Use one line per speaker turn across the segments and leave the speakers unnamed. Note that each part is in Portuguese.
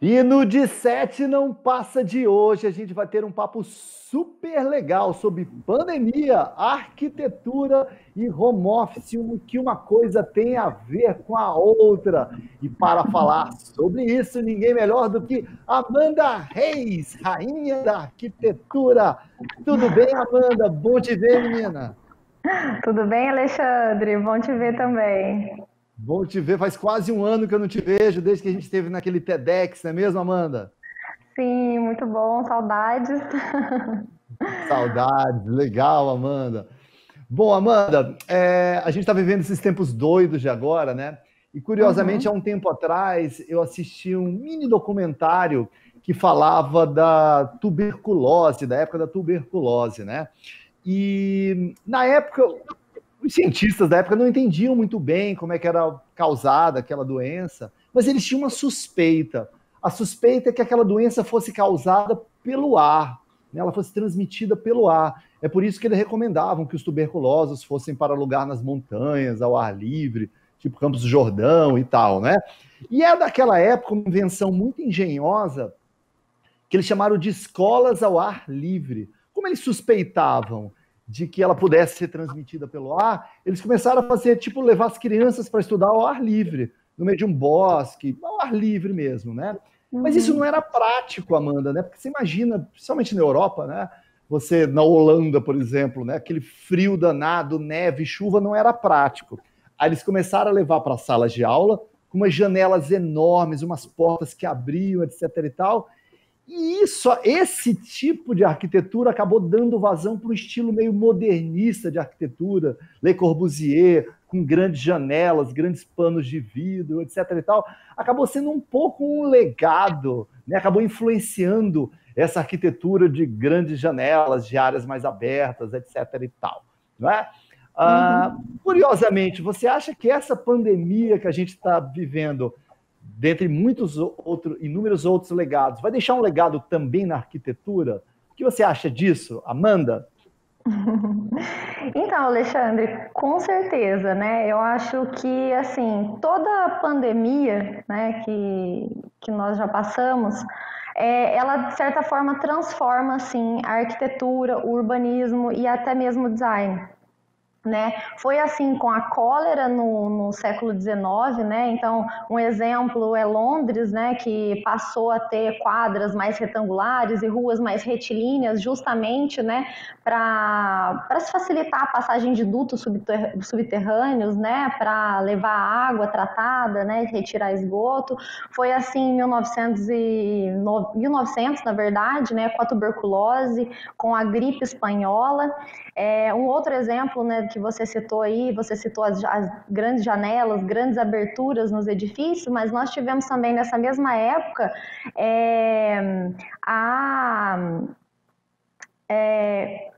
E no de 7 não passa de hoje, a gente vai ter um papo super legal sobre pandemia, arquitetura e home office, que uma coisa tem a ver com a outra. E para falar sobre isso, ninguém melhor do que Amanda Reis, rainha da arquitetura. Tudo bem, Amanda? Bom te ver, menina.
Tudo bem, Alexandre? Bom te ver também.
Bom te ver. Faz quase um ano que eu não te vejo, desde que a gente esteve naquele TEDx, não é mesmo, Amanda?
Sim, muito bom. Saudades.
Saudades. Legal, Amanda. Bom, Amanda, é, a gente está vivendo esses tempos doidos de agora, né? E curiosamente, uhum. há um tempo atrás, eu assisti um mini documentário que falava da tuberculose, da época da tuberculose, né? E na época, os cientistas da época não entendiam muito bem como é que era causada aquela doença, mas eles tinham uma suspeita. A suspeita é que aquela doença fosse causada pelo ar, né? ela fosse transmitida pelo ar. É por isso que eles recomendavam que os tuberculosos fossem para lugar nas montanhas, ao ar livre, tipo Campos do Jordão e tal, né? E é daquela época uma invenção muito engenhosa que eles chamaram de escolas ao ar livre. Como eles suspeitavam de que ela pudesse ser transmitida pelo ar, eles começaram a fazer, tipo, levar as crianças para estudar ao ar livre, no meio de um bosque, ao ar livre mesmo, né? Uhum. Mas isso uhum. não era prático, Amanda, né? Porque você imagina, principalmente na Europa, né? Você, na Holanda, por exemplo, né? Aquele frio danado, neve, chuva, não era prático. Aí eles começaram a levar para salas de aula, com umas janelas enormes, umas portas que abriam, etc e tal, e isso, esse tipo de arquitetura acabou dando vazão para o estilo meio modernista de arquitetura, Le Corbusier, com grandes janelas, grandes panos de vidro, etc. e tal. Acabou sendo um pouco um legado, né? acabou influenciando essa arquitetura de grandes janelas, de áreas mais abertas, etc. e tal. Não é? Ah, uhum. Curiosamente, você acha que essa pandemia que a gente está vivendo dentre muitos outros, inúmeros outros legados, vai deixar um legado também na arquitetura? O que você acha disso, Amanda?
Então, Alexandre, com certeza, né? Eu acho que assim toda pandemia, né, que, que nós já passamos, é, ela de certa forma transforma assim a arquitetura, o urbanismo e até mesmo o design. Né? Foi assim com a cólera no, no século XIX, né? Então, um exemplo é Londres, né? Que passou a ter quadras mais retangulares e ruas mais retilíneas, justamente, né? Para se facilitar a passagem de dutos subter, subterrâneos, né? Para levar água tratada, né? Retirar esgoto. Foi assim em 1900, e, no, 1900 na verdade, né? Com a tuberculose, com a gripe espanhola. É, um outro exemplo, né? Que você citou aí, você citou as, as, grandes janelas, grandes aberturas nos edifícios, mas nós tivemos também nessa mesma época é, a. É,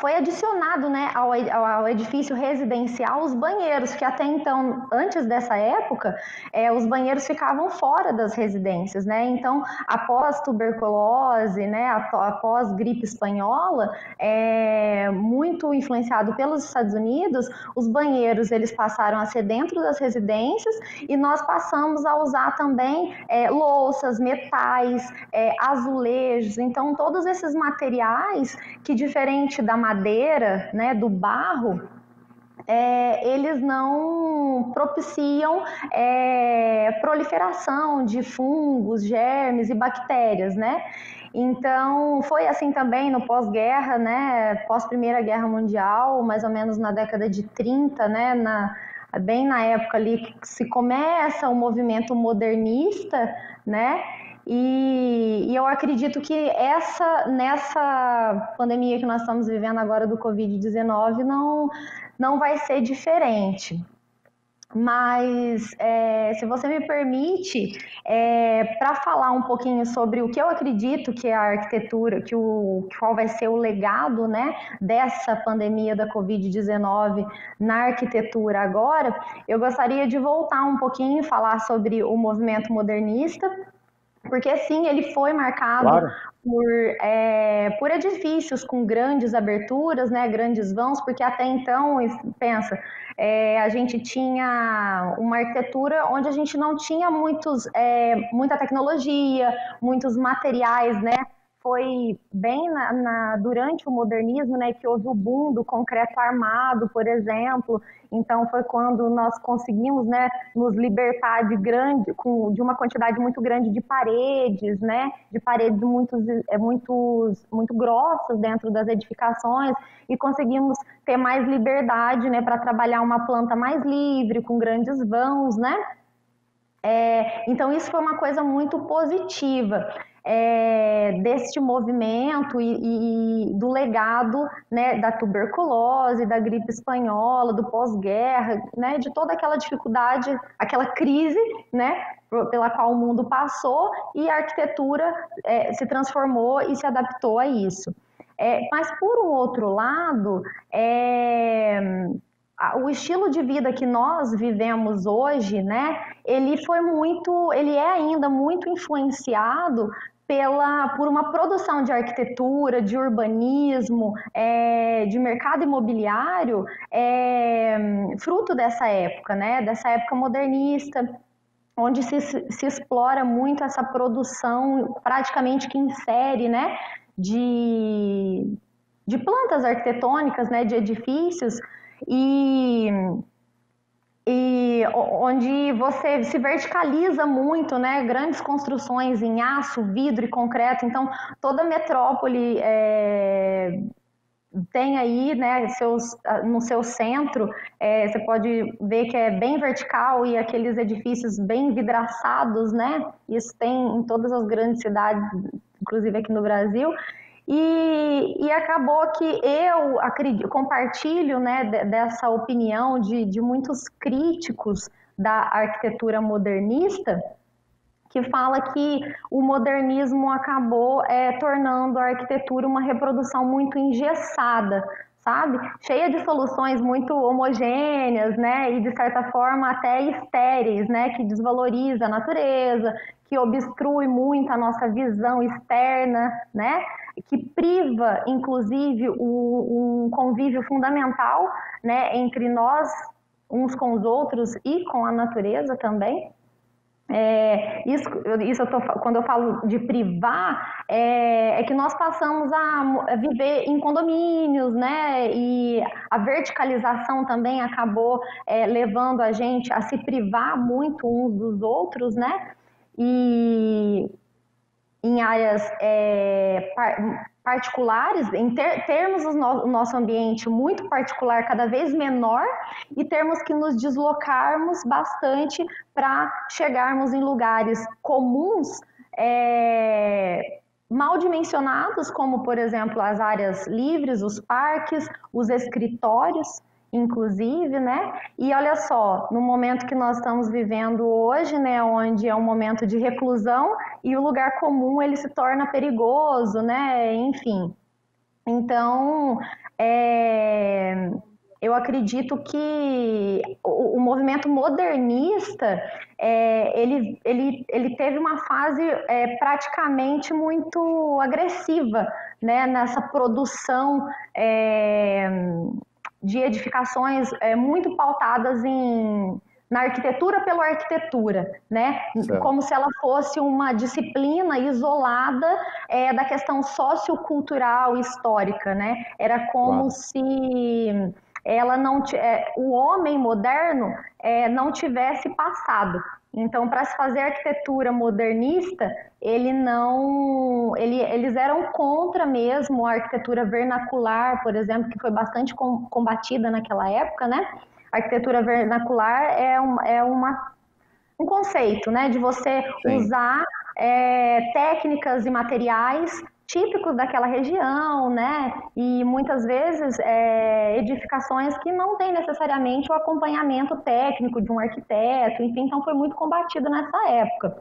foi adicionado né, ao, ao, edifício residencial os banheiros, que até então, antes dessa época, é, os banheiros ficavam fora das residências. Né? Então, após tuberculose, né, após gripe espanhola, é, muito influenciado pelos Estados Unidos, os banheiros eles passaram a ser dentro das residências e nós passamos a usar também é, louças, metais, é, azulejos. Então, todos esses materiais que diferente diferente da madeira, né, do barro, é, eles não propiciam é, proliferação de fungos, germes e bactérias, né? Então, foi assim também no pós-guerra, né? Pós-Primeira Guerra Mundial, mais ou menos na década de 30, né? Na, bem na época ali que se começa o movimento modernista, né? E, e, eu acredito que essa nessa pandemia que nós estamos vivendo agora do Covid-19 não, não vai ser diferente. Mas, é, se você me permite, é, para falar um pouquinho sobre o que eu acredito que é a arquitetura, que o, qual vai ser o legado né, dessa pandemia da Covid-19 na arquitetura agora, eu gostaria de voltar um pouquinho e falar sobre o movimento modernista, porque sim, ele foi marcado claro. por, é, por edifícios com grandes aberturas, né, grandes vãos, porque até então, pensa, é, a gente tinha uma arquitetura onde a gente não tinha muitos, é, muita tecnologia, muitos materiais, né, foi bem na, na, durante o modernismo, né, que houve o boom do concreto armado, por exemplo. Então foi quando nós conseguimos, né, nos libertar de grande, com, de uma quantidade muito grande de paredes, né, de paredes muito, é, muitos, muito grossas dentro das edificações e conseguimos ter mais liberdade, né, para trabalhar uma planta mais livre, com grandes vãos, né. É, então isso foi uma coisa muito positiva é, deste movimento e, e, do legado né, da tuberculose, da gripe espanhola, do pós-guerra, né, de toda aquela dificuldade, aquela crise né, pela qual o mundo passou e a arquitetura é, se transformou e se adaptou a isso. É, mas, por um outro lado, é, o estilo de vida que nós vivemos hoje, né, ele foi muito, ele é ainda muito influenciado pela, por uma produção de arquitetura, de urbanismo, é, de mercado imobiliário, é, fruto dessa época, né, dessa época modernista, onde se, se explora muito essa produção praticamente que insere, né, de, de plantas arquitetônicas, né, de edifícios, e e onde você se verticaliza muito, né? Grandes construções em aço, vidro e concreto. Então, toda metrópole é, tem aí, né, seus, no seu centro, é, você pode ver que é bem vertical e aqueles edifícios bem vidraçados, né? Isso tem em todas as grandes cidades, inclusive aqui no Brasil. E, e acabou que eu acredito, compartilho né, dessa opinião de, de muitos críticos da arquitetura modernista, que fala que o modernismo acabou é, tornando a arquitetura uma reprodução muito engessada, sabe? Cheia de soluções muito homogêneas, né? E de certa forma até estéreis, né? Que desvaloriza a natureza, que obstrui muito a nossa visão externa, né? Que priva, inclusive, o, um convívio fundamental né, entre nós, uns com os outros e com a natureza também. É, isso, isso eu tô, quando eu falo de privar, é, é, que nós passamos a viver em condomínios, né? E a verticalização também acabou é, levando a gente a se privar muito uns dos outros, né? E em áreas é, particulares, em ter, termos o, no, o nosso ambiente muito particular, cada vez menor, e termos que nos deslocarmos bastante para chegarmos em lugares comuns. É, mal dimensionados, como por exemplo as áreas livres, os parques, os escritórios, inclusive, né? E olha só, no momento que nós estamos vivendo hoje, né, onde é um momento de reclusão e o lugar comum ele se torna perigoso, né? Enfim. Então, é, eu acredito que o, o movimento modernista é, ele, ele, ele teve uma fase é, praticamente muito agressiva né, nessa produção é, de edificações é, muito pautadas em na arquitetura pela arquitetura, né? Certo. Como se ela fosse uma disciplina isolada é, da questão sociocultural histórica, né? Era como claro. se ela não é, o homem moderno é, não tivesse passado. Então, para se fazer arquitetura modernista, ele não, ele, eles eram contra mesmo a arquitetura vernacular, por exemplo, que foi bastante combatida naquela época, né? A arquitetura vernacular é, um, é uma, um conceito, né, de você Sim. usar é, técnicas e materiais típicos daquela região, né? E muitas vezes é, edificações que não têm necessariamente o acompanhamento técnico de um arquiteto, enfim, então foi muito combatido nessa época.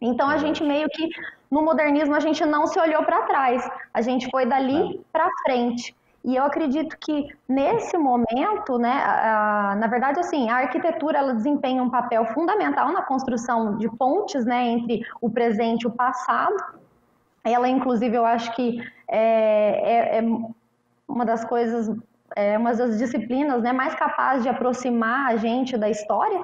Então a gente meio que no modernismo a gente não se olhou para trás, a gente foi dali para frente. E eu acredito que nesse momento, né, a, a, na verdade, assim, a arquitetura ela desempenha um papel fundamental na construção de pontes, né, entre o presente e o passado Ela, inclusive, eu acho que é, é, é uma das coisas, é uma das disciplinas né, mais capazes de aproximar a gente da história,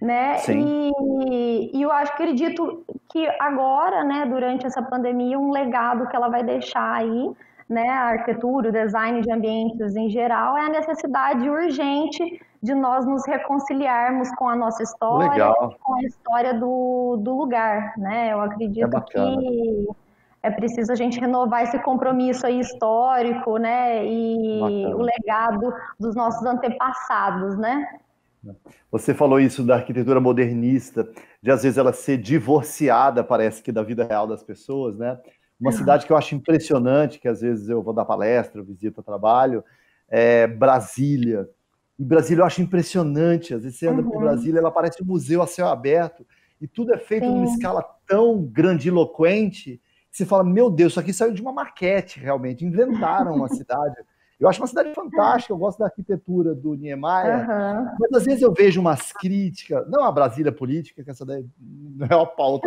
né? Sim. E, e eu acho, acredito que agora, né, durante essa pandemia, um legado que ela vai deixar aí, né, a arquitetura, o design de ambientes em geral, é a necessidade urgente de nós nos reconciliarmos com a nossa história, Legal. com a história do, do lugar, né? Eu acredito é que é preciso a gente renovar esse compromisso aí histórico, né? E bacana. o legado dos nossos antepassados, né?
Você falou isso da arquitetura modernista, de às vezes ela ser divorciada, parece que, da vida real das pessoas, né? Uma cidade que eu acho impressionante, que às vezes eu vou dar palestra, visito trabalho, é Brasília. Em Brasília eu acho impressionante, às vezes você anda uhum. por Brasília, ela parece um museu a céu aberto, e tudo é feito Sim. numa escala tão grandiloquente, que você fala, meu Deus, isso aqui saiu de uma maquete, realmente, inventaram uma cidade. Eu acho uma cidade fantástica, eu gosto da arquitetura do Niemeyer, uhum. mas às vezes eu vejo umas críticas, não a Brasília política, que essa daí não é a pauta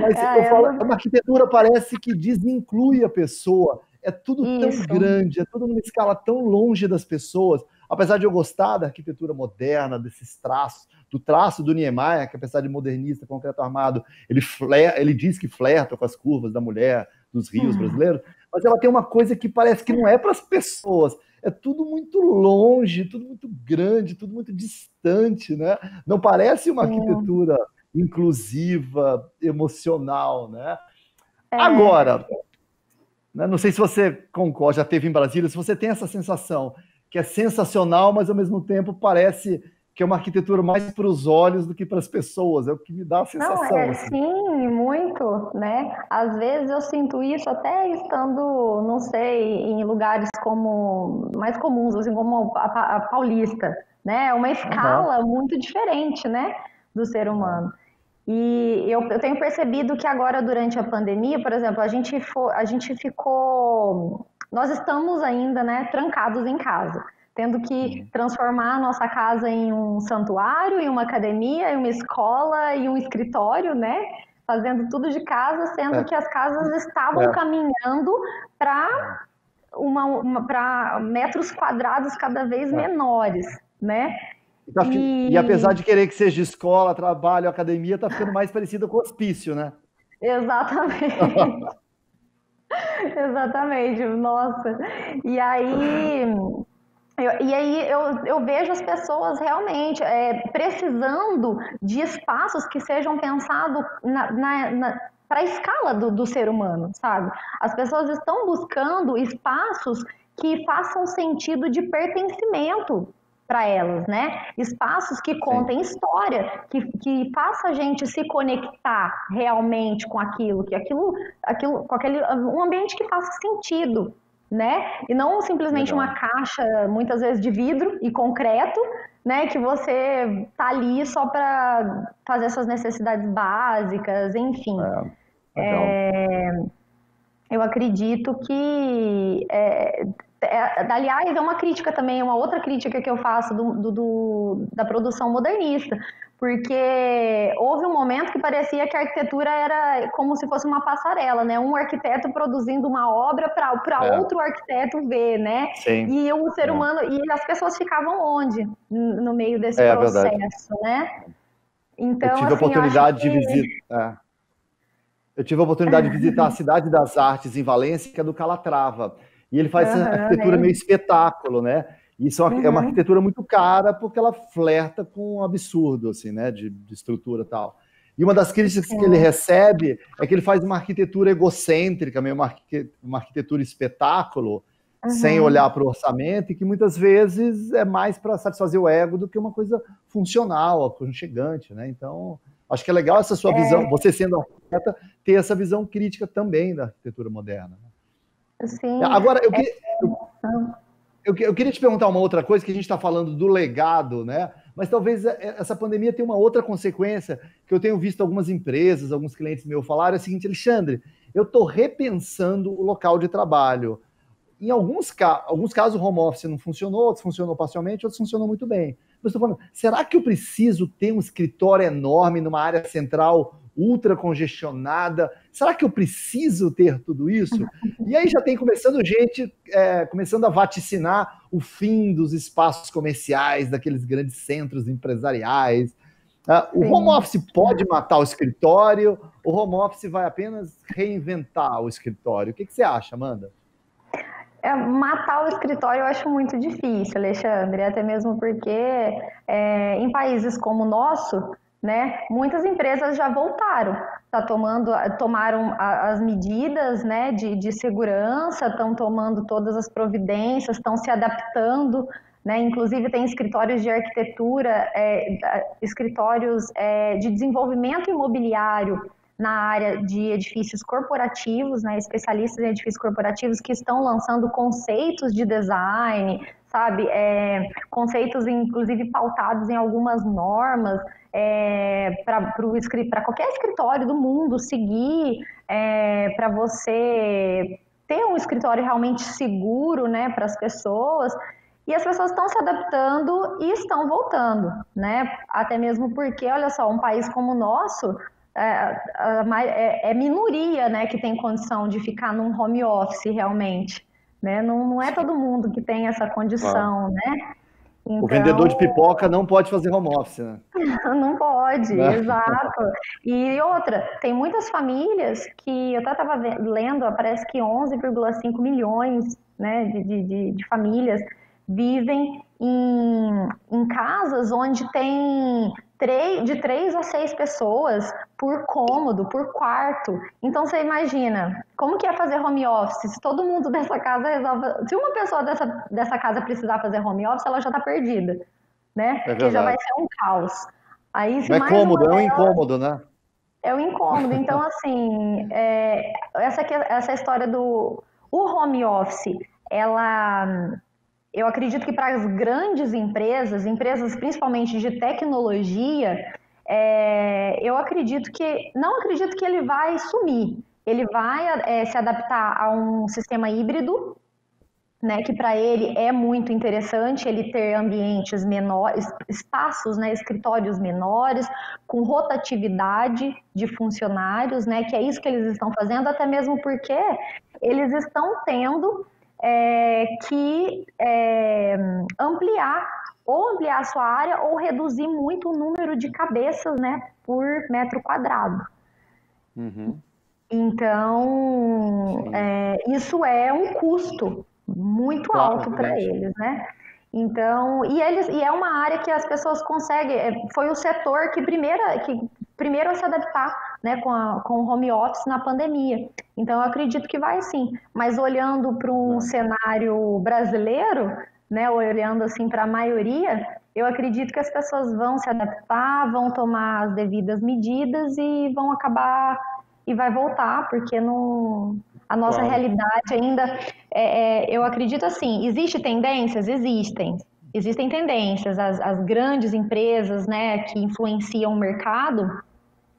mas é, eu falo, uma arquitetura parece que desinclui a pessoa, é tudo Isso. tão grande, é tudo numa escala tão longe das pessoas. Apesar de eu gostar da arquitetura moderna, desses traços, do traço do Niemeyer, que apesar de modernista, concreto armado, ele, fler, ele diz que flerta com as curvas da mulher, dos rios uhum. brasileiros, mas ela tem uma coisa que parece que não é para as pessoas. É tudo muito longe, tudo muito grande, tudo muito distante, né? Não parece uma arquitetura inclusiva, emocional, né? É... Agora, né, não sei se você concorda, já teve em Brasília, se você tem essa sensação que é sensacional, mas ao mesmo tempo parece que é uma arquitetura mais para os olhos do que para as pessoas, é o que me dá a sensação. Não,
é, assim. Sim, muito, né? Às vezes eu sinto isso até estando, não sei, em lugares como mais comuns, assim como a, a Paulista, né? É uma escala uhum. muito diferente, né, do ser humano. E eu, eu, tenho percebido que agora, durante a pandemia, por exemplo, a gente, for, a gente ficou. Nós estamos ainda né, trancados em casa tendo que transformar a nossa casa em um santuário, em uma academia, em uma escola, e um escritório, né? Fazendo tudo de casa, sendo é. que as casas estavam é. caminhando para uma, uma para metros quadrados cada vez é. menores, né?
E, tá, e... e, apesar de querer que seja escola, trabalho, academia, tá ficando mais parecido com hospício, né?
Exatamente. Exatamente, nossa. E aí eu, e aí eu, eu vejo as pessoas realmente é, precisando de espaços que sejam pensados na, na, na para a escala do, do ser humano, sabe? As pessoas estão buscando espaços que façam sentido de pertencimento para elas, né? Espaços que contem Sim. história, que, que faça a gente se conectar realmente com aquilo, que aquilo, aquilo, com aquele um ambiente que faça sentido né? E não simplesmente Legal. uma caixa, muitas vezes de vidro e concreto, né? Que você tá ali só para fazer suas necessidades básicas, enfim. É, é, eu acredito que é, é, aliás, é uma crítica também, uma outra crítica que eu faço do, do, do, da produção modernista, porque houve um momento que parecia que a arquitetura era como se fosse uma passarela, né? Um arquiteto produzindo uma obra para é. outro arquiteto ver, né? Sim. E o ser é. humano e as pessoas ficavam onde no meio desse é, processo, né?
Então, eu tive assim, a oportunidade que... de visitar. É. Eu tive a oportunidade de visitar a Cidade das Artes em Valência, que é do Calatrava. E ele faz uhum, essa arquitetura é. meio espetáculo, né? Isso é uma, uhum. é uma, uhum. arquitetura muito cara porque ela flerta com um absurdo, assim, né? De, de estrutura e tal. E uma das críticas que ele recebe é que ele faz uma arquitetura egocêntrica, meio uma, uma arquitetura espetáculo, uhum. sem olhar para o orçamento, e que muitas vezes é mais para satisfazer o ego do que uma coisa funcional, aconchegante, né? Então, acho que é legal essa sua é. visão, você sendo arquiteta, ter essa visão crítica também da arquitetura moderna. Né? Sim. Agora, eu, é... eu, eu, eu, queria te perguntar uma outra coisa, que a gente está falando do legado, né? Mas talvez é, é, essa pandemia tenha uma outra consequência que eu tenho visto algumas empresas, alguns clientes meus falar é o seguinte, Alexandre, eu estou repensando o local de trabalho. Em alguns, ca alguns casos o home office não funcionou, outros funcionou parcialmente, outros funcionou muito bem. Mas estou falando, será que eu preciso ter um escritório enorme numa área central ultra congestionada. Será que eu preciso ter tudo isso? E aí já tem começando gente é, começando a vaticinar o fim dos espaços comerciais, daqueles grandes centros empresariais. Uh, o home office pode matar o escritório? O home office vai apenas reinventar o escritório? O que, que você acha, Amanda?
É, matar o escritório eu acho muito difícil, Alexandre, até mesmo porque é, em países como o nosso, né, muitas empresas já voltaram, tá tomando, tomaram as medidas né, de, de segurança, estão tomando todas as providências, estão se adaptando, né, inclusive tem escritórios de arquitetura, é, escritórios é, de desenvolvimento imobiliário na área de edifícios corporativos, né, especialistas em edifícios corporativos que estão lançando conceitos de design, sabe, é, conceitos inclusive pautados em algumas normas é, para qualquer escritório do mundo seguir, é, para você ter um escritório realmente seguro, né, para as pessoas. E as pessoas estão se adaptando e estão voltando, né? Até mesmo porque, olha só, um país como o nosso, é, é, é, minoria né, que tem condição de ficar num home office realmente. Né? Não, não é todo mundo que tem essa condição, né?
Então... O vendedor de pipoca não pode fazer home office, né?
não pode, né? exato. E outra, tem muitas famílias que eu estava lendo, parece que 11,5 milhões né, de, de, de famílias vivem em, em casas onde tem três, de três a seis pessoas por cômodo, por quarto. Então você imagina, como que é fazer home office? Se todo mundo dessa casa resolve. Se uma pessoa dessa, dessa casa precisar fazer home office, ela já está perdida. Né? É Porque já vai ser um caos.
Aí, se Não é cômodo, é um incômodo, né?
É um incômodo. Então, assim, é, essa, essa história do o home office, ela eu acredito que para as grandes empresas, empresas principalmente de tecnologia, é, eu acredito que, não acredito que ele vai sumir. Ele vai é, se adaptar a um sistema híbrido, né, que para ele é muito interessante ele ter ambientes menores, espaços, né, escritórios menores, com rotatividade de funcionários, né, que é isso que eles estão fazendo, até mesmo porque eles estão tendo é, que é, ampliar ou ampliar a sua área ou reduzir muito o número de cabeças né, por metro quadrado. Uhum. Então, é, isso é um custo muito claro, alto para eles, né? Então, e eles e é uma área que as pessoas conseguem, é, foi o setor que primeiro que primeiro a se adaptar né, com, a, com o home office na pandemia. Então, eu acredito que vai sim. Mas olhando para um cenário brasileiro, né, olhando assim para a maioria, eu acredito que as pessoas vão se adaptar, vão tomar as devidas medidas e vão acabar e vai voltar, porque não, a nossa claro. realidade ainda, é, é, eu acredito assim, existe tendências? Existem. Existem tendências, as, as grandes empresas né, que influenciam o mercado,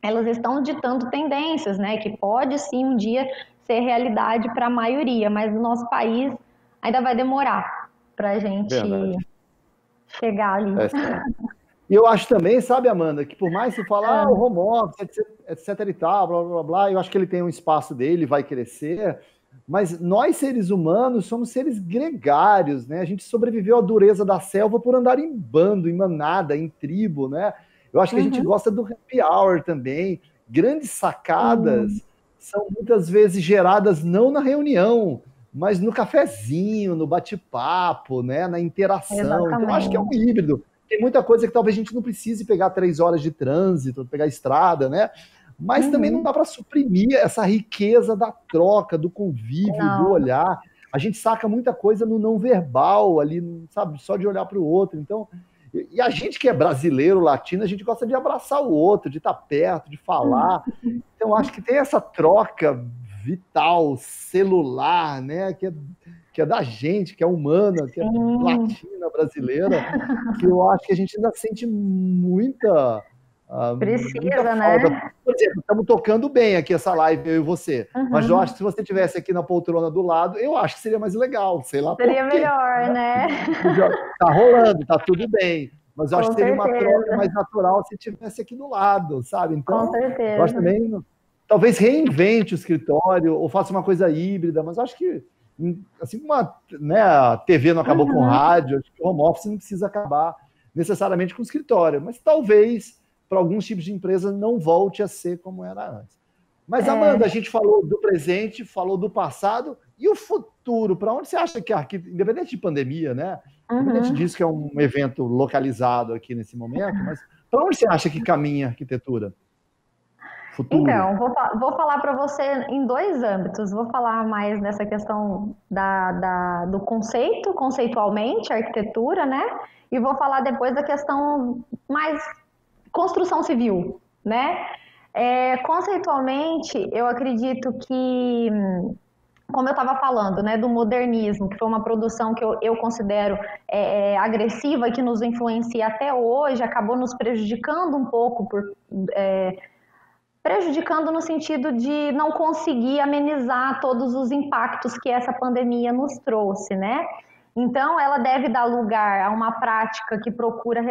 elas estão ditando tendências, né? Que pode sim um dia ser realidade para a maioria, mas no nosso país ainda vai demorar para a gente Verdade. chegar ali.
É, e eu acho também, sabe, Amanda, que por mais que falar ah, o home office, etc, etc e tal, blá, blá, blá, eu acho que ele tem um espaço dele, vai crescer, mas nós, seres humanos, somos seres gregários, né? A gente sobreviveu à dureza da selva por andar em bando, em manada, em tribo, né? Eu acho que uhum. a gente uhum. gosta do happy hour também. Grandes sacadas uhum. são muitas vezes geradas não na reunião, mas no cafezinho, no bate-papo, né? Na interação. Exatamente. Então, acho que é um híbrido. Tem muita coisa que talvez a gente não precise pegar três horas de trânsito, pegar estrada, né? Mas uhum. também não dá para suprimir essa riqueza da troca, do convívio, não. do olhar. A gente saca muita coisa no não verbal ali, sabe? Só de olhar para o outro. Então, e a gente que é brasileiro, latino, a gente gosta de abraçar o outro, de estar perto, de falar. Então, acho que tem essa troca vital, celular, né? Que é, que é da gente, que é humana, que é latina, brasileira, que eu acho que a gente ainda sente muita.
Uh, Precisa, muita né?
Por exemplo, estamos tocando bem aqui essa live, eu e você. Uhum. Mas eu acho que se você tivesse aqui na poltrona do lado, eu acho que seria mais legal, sei lá
Seria melhor, né?
Tá rolando, tá tudo bem. mas eu acho Com que seria uma troca mais natural se tivesse aqui do lado, sabe?
Então, Com certeza.
eu acho também, talvez reinvente o escritório ou faça uma coisa híbrida, mas acho que assim como a, né, a TV não acabou uhum. com rádio, acho que o home office não precisa acabar necessariamente com o escritório, mas talvez para alguns tipos de empresa não volte a ser como era antes. Mas, é. Amanda, a gente falou do presente, falou do passado e o futuro. Para onde você acha que a arquitetura, independente de pandemia, né? Uhum. Independente disso que é um evento localizado aqui nesse momento, mas para onde você acha que caminha a arquitetura?
Futuro. Então, vou, vou falar para você em dois âmbitos. Vou falar mais nessa questão da, da, do conceito, conceitualmente, arquitetura, né? E vou falar depois da questão mais construção civil, né? É, conceitualmente, eu acredito que, como eu estava falando, né, do modernismo, que foi uma produção que eu, eu considero é, é, agressiva e que nos influencia até hoje, acabou nos prejudicando um pouco por. É, prejudicando no sentido de não conseguir amenizar todos os impactos que essa pandemia nos trouxe, né? Então, ela deve dar lugar a uma prática que procura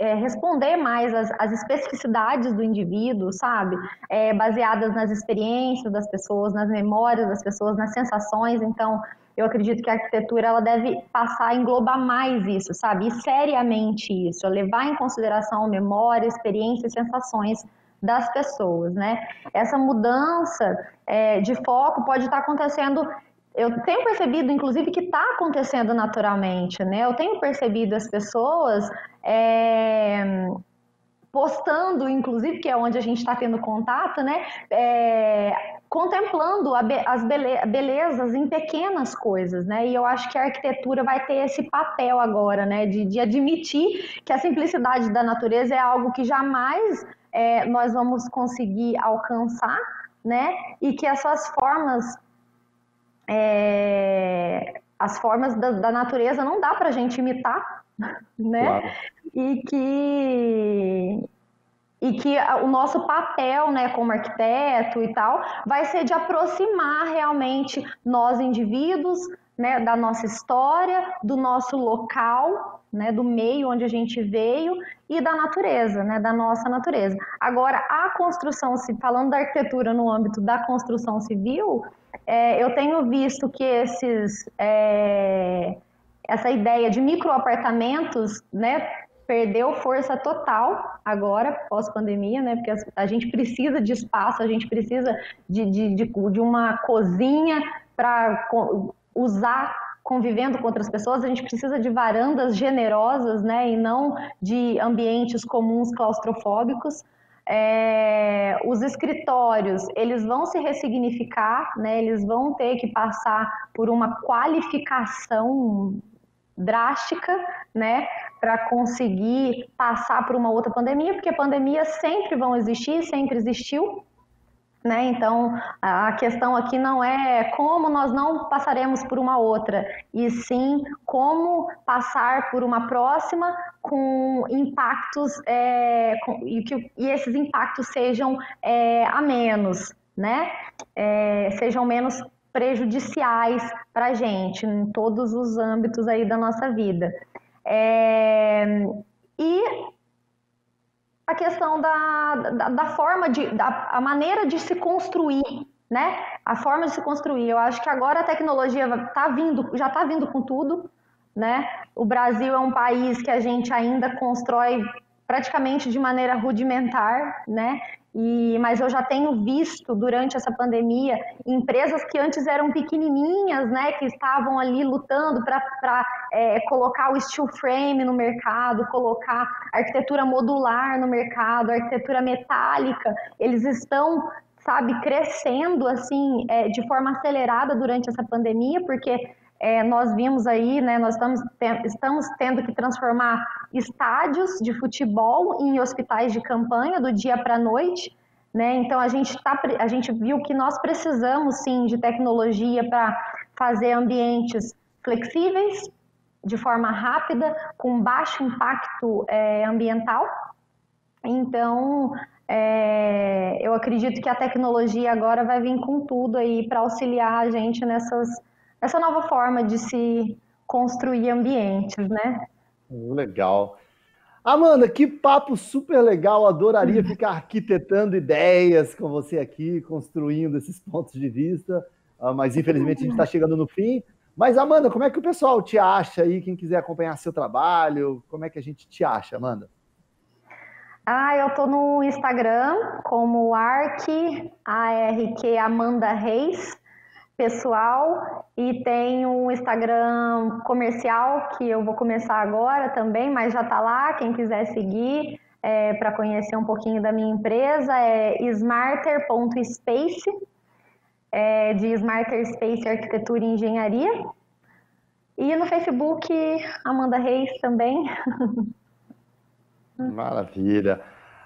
é, responder mais às, às, especificidades do indivíduo, sabe? É, baseadas nas experiências das pessoas, nas memórias das pessoas, nas sensações. Então, eu acredito que a arquitetura ela deve passar a englobar mais isso, sabe? E seriamente isso, levar em consideração memória, experiência e sensações das pessoas, né? Essa mudança é, de foco pode estar acontecendo eu tenho percebido, inclusive, que está acontecendo naturalmente, né? Eu tenho percebido as pessoas é, postando, inclusive, que é onde a gente está tendo contato, né? É, contemplando be as bele belezas em pequenas coisas, né? E eu acho que a arquitetura vai ter esse papel agora, né? De, de admitir que a simplicidade da natureza é algo que jamais é, nós vamos conseguir alcançar, né? E que as suas formas é, as formas da, da, natureza não dá para a gente imitar, né? Claro. E que e que o nosso papel, né, como arquiteto e tal, vai ser de aproximar realmente nós indivíduos, né, da nossa história, do nosso local, né, do meio onde a gente veio e da natureza, né, da nossa natureza. Agora, a construção, falando da arquitetura no âmbito da construção civil, é, eu tenho visto que esses, é, essa ideia de microapartamentos, né, perdeu força total agora, pós-pandemia, né, porque a gente precisa de espaço, a gente precisa de, de, de, de uma cozinha para usar convivendo com outras pessoas, a gente precisa de varandas generosas, né, e não de ambientes comuns claustrofóbicos. É, os escritórios eles vão se ressignificar, né? Eles vão ter que passar por uma qualificação drástica, né? Para conseguir passar por uma outra pandemia, porque pandemias sempre vão existir, sempre existiu, né? Então, a questão aqui não é como nós não passaremos por uma outra, e sim como passar por uma próxima com impactos é, com, e que e esses impactos sejam é, a menos, né? É, sejam menos prejudiciais para a gente em todos os âmbitos aí da nossa vida. É, e a questão da, da, da forma de, da a maneira de se construir, né? A forma de se construir. Eu acho que agora a tecnologia tá vindo, já está vindo com tudo, né? O Brasil é um país que a gente ainda constrói praticamente de maneira rudimentar, né? E, mas eu já tenho visto durante essa pandemia empresas que antes eram pequenininhas, né, que estavam ali lutando para é, colocar o steel frame no mercado, colocar arquitetura modular no mercado, arquitetura metálica, eles estão sabe crescendo assim é, de forma acelerada durante essa pandemia, porque é, nós vimos aí, né, nós estamos, estamos tendo que transformar estádios de futebol em hospitais de campanha do dia para a noite. Né? Então a gente, tá, a gente viu que nós precisamos sim de tecnologia para fazer ambientes flexíveis, de forma rápida, com baixo impacto é, ambiental. Então, é, eu acredito que a tecnologia agora vai vir com tudo aí para auxiliar a gente nessas essa nova forma de se construir ambientes, né?
Legal. Amanda, que papo super legal. Adoraria ficar arquitetando ideias com você aqui, construindo esses pontos de vista. Ah, mas infelizmente a gente está chegando no fim. Mas, Amanda, como é que o pessoal te acha aí? Quem quiser acompanhar seu trabalho, como é que a gente te acha, Amanda?
Ah, eu tô no Instagram como Ark, A-R-Q Amanda Reis, pessoal, e tem um Instagram comercial que eu vou começar agora também, mas já tá lá, quem quiser seguir é, para conhecer um pouquinho da minha empresa é smarter.space, é, de Smarter Space Arquitetura e Engenharia. E no Facebook, Amanda Reis também.
Maravilha.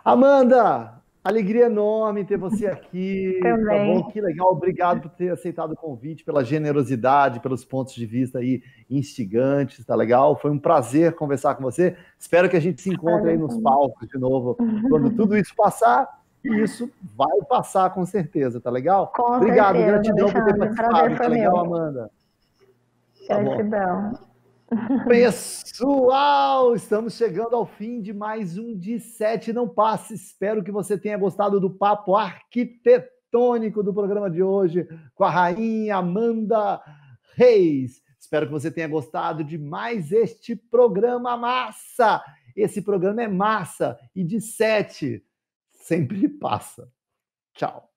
Amanda, alegria enorme ter você aqui.
Tá Também.
Tá bom? Que legal. Obrigado por ter aceitado o convite, pela generosidade, pelos pontos de vista aí instigantes, tá legal? Foi um prazer conversar com você. Espero que a gente se encontre aí nos palcos de novo quando tudo isso passar. E isso vai passar com certeza, tá legal?
Com
Obrigado,
certeza,
gratidão por ter participado.
Prazer
Tá legal,
meu.
Amanda? Tá.
Gratidão.
Pessoal, estamos chegando ao fim de mais um de sete. Não passe. Espero que você tenha gostado do papo arquitetônico do programa de hoje com a rainha Amanda Reis. Espero que você tenha gostado de mais este programa massa. Esse programa é massa e de sete sempre passa. Tchau.